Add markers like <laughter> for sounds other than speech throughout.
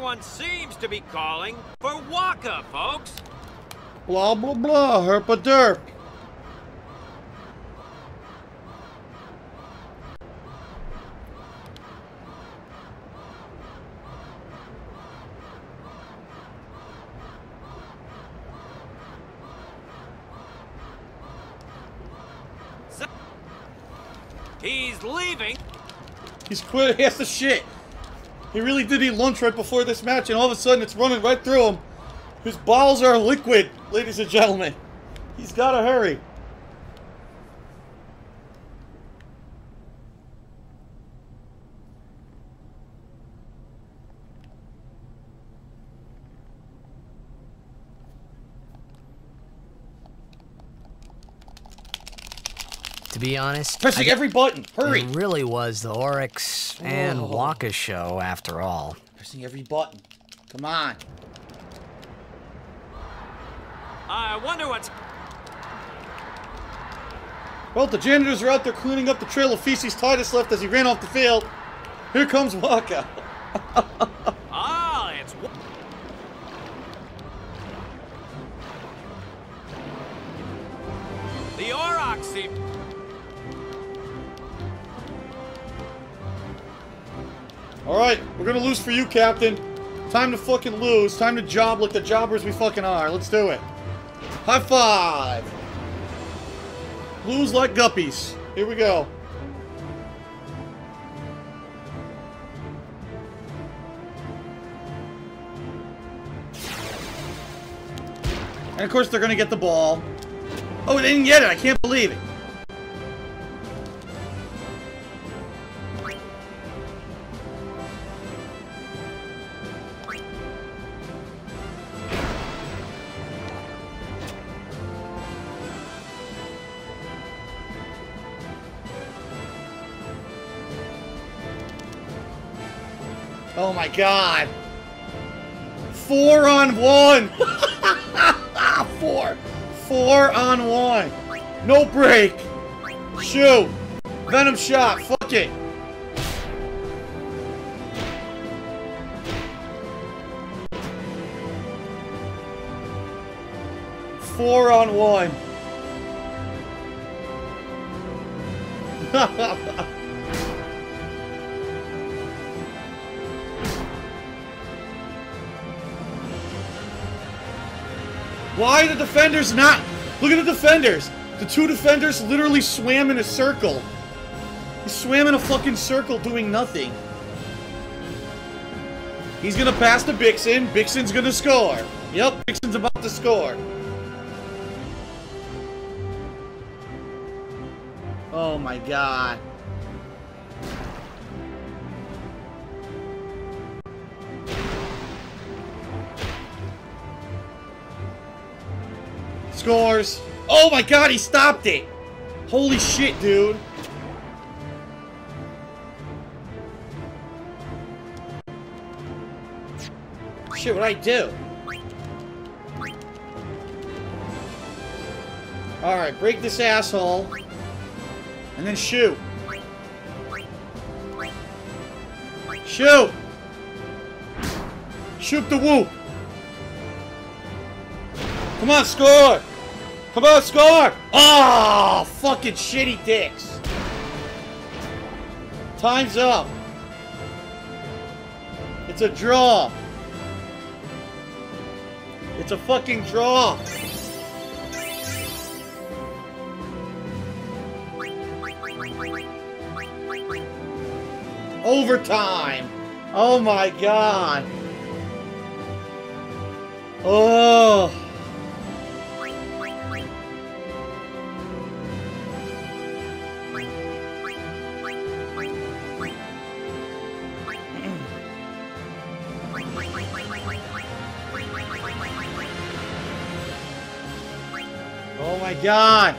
everyone seems to be calling for Wakka, folks. Blah, blah, blah. herpa derp. He's leaving. He's quit. He has to shit. He really did eat lunch right before this match, and all of a sudden it's running right through him. His bowels are liquid, ladies and gentlemen. He's got to hurry. To be honest, Pressing every button. Hurry. It really was the Aurochs and. Wakka show after all. Pressing every button. Come on. I wonder what's. Well, the janitors are out there cleaning up the trail of feces Tidus left as he ran off the field. Here comes Wakka. <laughs> Ah, it's. Wa- The Aurochs seem. Alright, we're gonna lose for you, Captain. Time to fucking lose. Time to job like the jobbers we fucking are. Let's do it. High five! Lose like guppies. Here we go. And of course they're gonna get the ball. Oh, they didn't get it. I can't believe it. Oh my god. Four on one. <laughs> Four. Four on one. No break. Shoot. Venom shot. Fuck it. Four on one. <laughs> Why the defenders not? Look at the defenders. The two defenders literally swam in a circle. He swam in a fucking circle doing nothing. He's gonna pass to Bickson. Bickson's gonna score. Yep, Bickson's about to score. Oh my god. Scores. Oh my god, he stopped it. Holy shit, dude. Shit, what'd I do? Alright, break this asshole. And then shoot. Shoot! Shoot the whoop! Come on, score! Come on, score! Oh, fucking shitty dicks. Time's up. It's a draw. It's a fucking draw. Overtime. Oh my god. Oh. My god.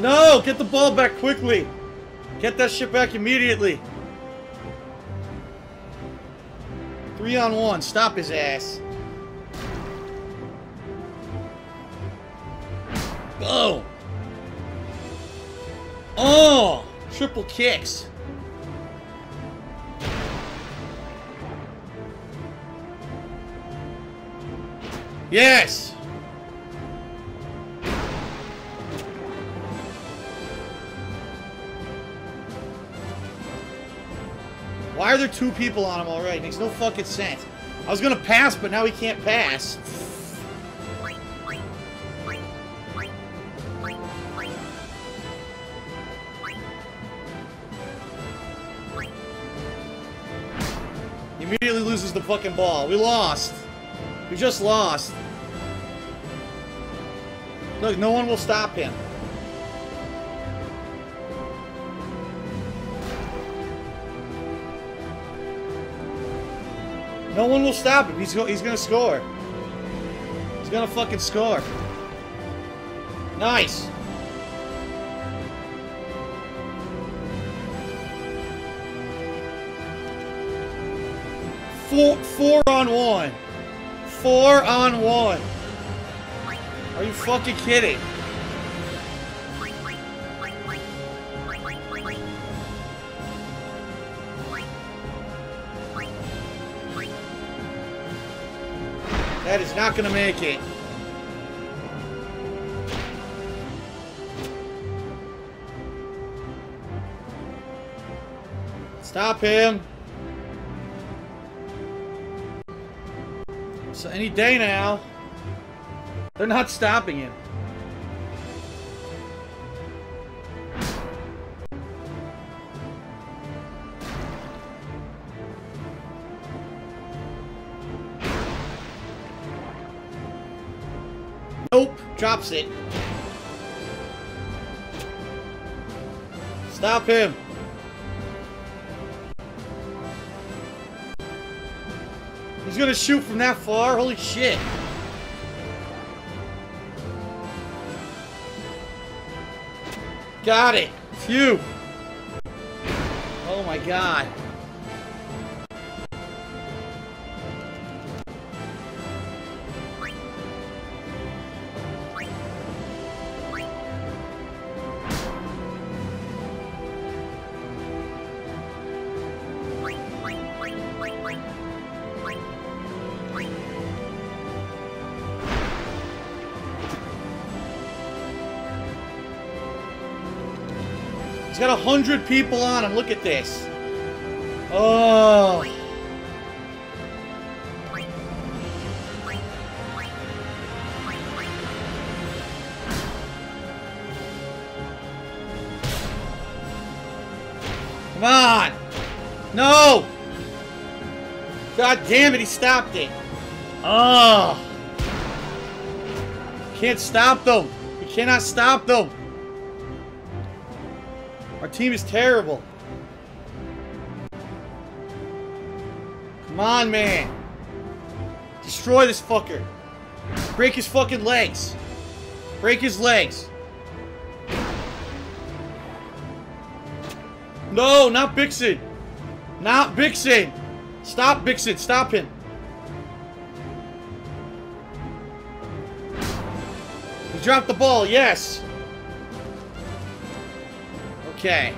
No, get the ball back quickly. Get that shit back immediately. Three on one. Stop his ass. Boom. Oh, oh. Triple kicks. Yes. Why are there two people on him already? Makes no fucking sense. I was gonna pass, but now he can't pass. Immediately loses the fucking ball. We lost. We just lost. Look, no one will stop him. No one will stop him. He's, go he's gonna score. He's gonna fucking score. Nice. Four, four on one. Four on one. Are you fucking kidding? That is not gonna make it. Stop him. So any day now. They're not stopping him. Nope, drops it. Stop him. He's gonna shoot from that far? Holy shit. Got it. Phew. Oh my god. He's got a hundred people on him. Look at this. Oh. Come on. No. God damn it, he stopped it. Oh. Can't stop them. You cannot stop them. Our team is terrible. Come on, man. Destroy this fucker. Break his fucking legs. Break his legs. No, not Bickson. Not Bickson. Stop Bickson. Stop him. He dropped the ball. Yes. Okay.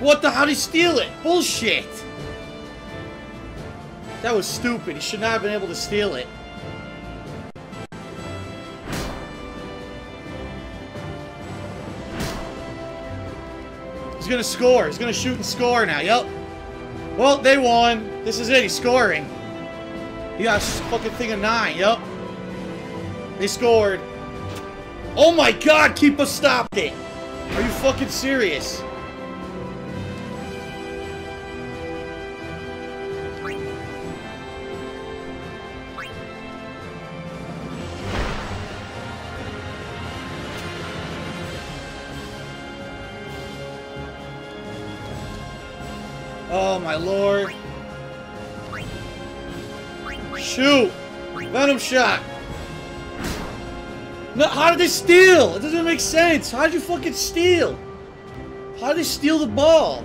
What the? How'd he steal it? Bullshit! That was stupid. He should not have been able to steal it. He's gonna score. He's gonna shoot and score now. Yep. Well, they won. This is it. He's scoring. He got a fucking thing of nine. Yep. They scored. Oh my god, Keepa stopped it. Are you fucking serious? Oh my lord. Shoot! Venom shot! No, how did they steal? It doesn't make sense. How did you fucking steal? How did they steal the ball?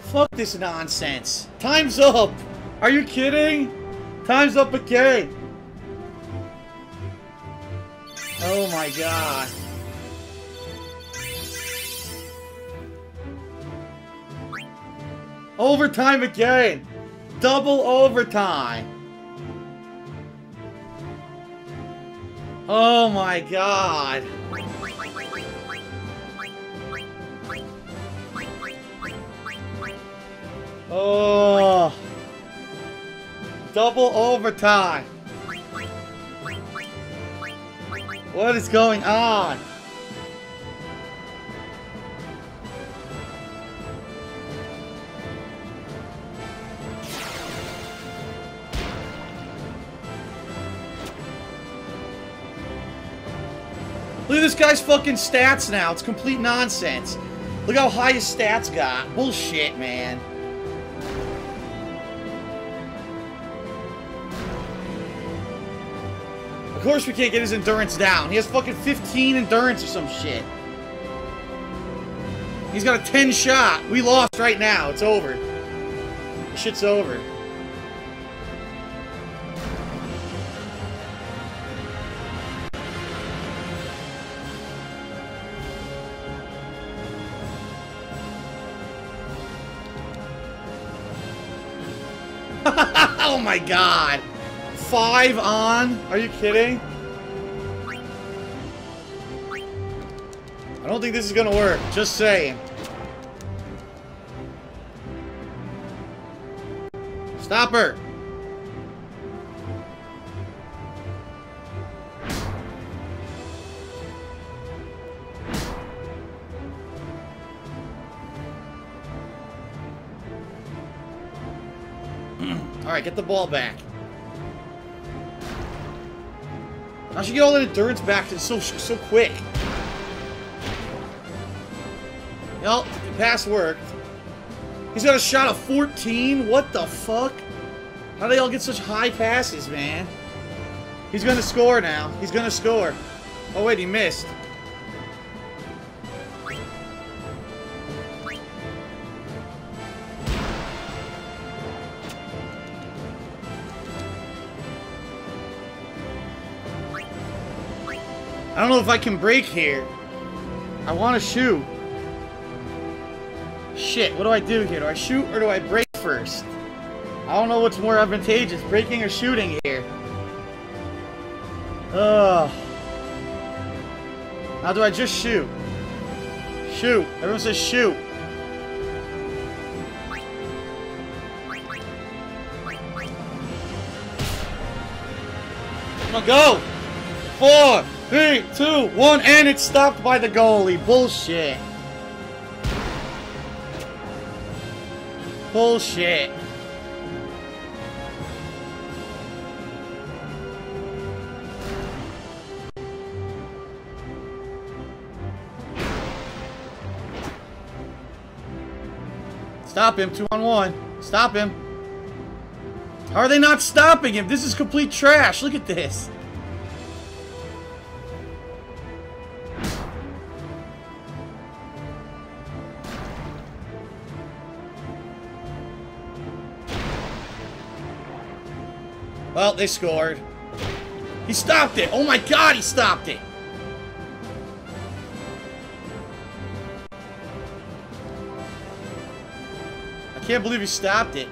Fuck this nonsense. Time's up. Are you kidding? Time's up again. Oh my god. Overtime again. Double overtime. Oh my god. Oh. Double overtime. What is going on? Guy's fucking stats now. It's complete nonsense. Look how high his stats got. Bullshit, man. Of course we can't get his endurance down. He has fucking 15 endurance or some shit. He's got a 10 shot. We lost right now. It's over. Shit's over. My god. Five on? Are you kidding? I don't think this is gonna work. Just saying. Stop her! Alright, get the ball back. How should get all that endurance back It's so so quick? Well, the pass worked. He's got a shot of 14? What the fuck? How do they all get such high passes, man? He's gonna score now. He's gonna score. Oh wait, he missed. I don't know if I can break here. I want to shoot. Shit, what do I do here? Do I shoot or do I break first? I don't know what's more advantageous, breaking or shooting here. Ugh. Now do I just shoot? Shoot. Everyone says shoot. Come on, go! Four, three, two, one, and it's stopped by the goalie. Bullshit. Bullshit. Stop him, two on one. Stop him. How are they not stopping him? This is complete trash. Look at this. Well, they scored. He stopped it. Oh my god, he stopped it. I can't believe he stopped it.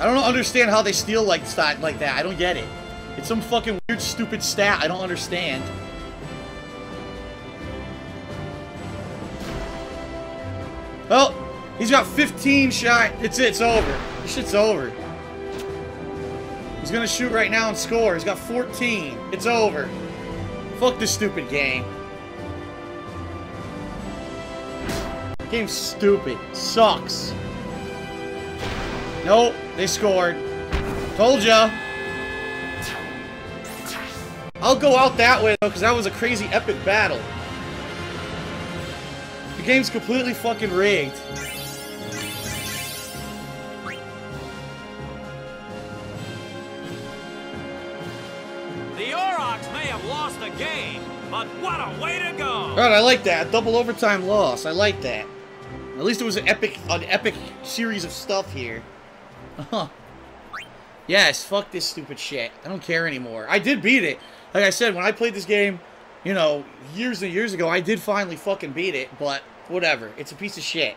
I don't understand how they steal like like that. I don't get it. It's some fucking weird, stupid stat I don't understand. Well, he's got 15 shot. It's it. It's over. This shit's over. He's gonna shoot right now and score. He's got 14. It's over. Fuck this stupid game. Game's stupid. Sucks. Nope. They scored. Told ya. I'll go out that way, though, because that was a crazy epic battle game's completely fucking rigged. The Aurochs may have lost the game, but what a way to go! Alright, I like that. Double overtime loss. I like that. At least it was an epic, an epic series of stuff here. Yes, fuck this stupid shit. I don't care anymore. I did beat it. Like I said, when I played this game, you know, years and years ago, I did finally fucking beat it, but whatever. It's a piece of shit.